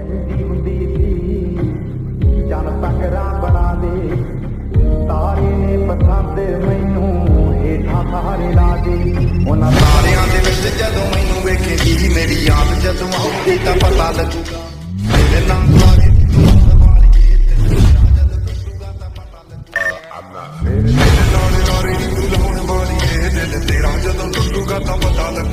ਕਹਿੰਦੀ ਹੁੰਦੀ ਸੀ ਜਨ ਤਕਰਾ ਬਣਾ ਦੇ ਤਾਰੇ ਨੇ ਪਸੰਦ ਮੈਨੂੰ ਹੇਠਾਂ ਸਾਰੇ ਲਾ ਦੇ ਉਹਨਾਂ ਤਾਰਿਆਂ ਦੇ ਵਿੱਚ ਜਦੋਂ ਮੈਨੂੰ ਵੇਖੇਗੀ ਮੇਰੀ ਯਾਦ ਜਦੋਂ ਆਉਂਦੀ ਤਾਂ ਪਤਾ ਲੱਗੂਗਾ ਮੇਰੇ ਨਾਲ ਤਾਰੇ ਮੇਰੇ ਨਾਲ ਨਾਰੇ ਦੀ ਤੂੰ ਲਾਉਣ ਵਾਲੀ ਏ ਦਿਲ ਤੇਰਾ ਜਦੋਂ ਟੁੱਟੂਗਾ ਤਾਂ ਪਤਾ ਲੱਗੂਗਾ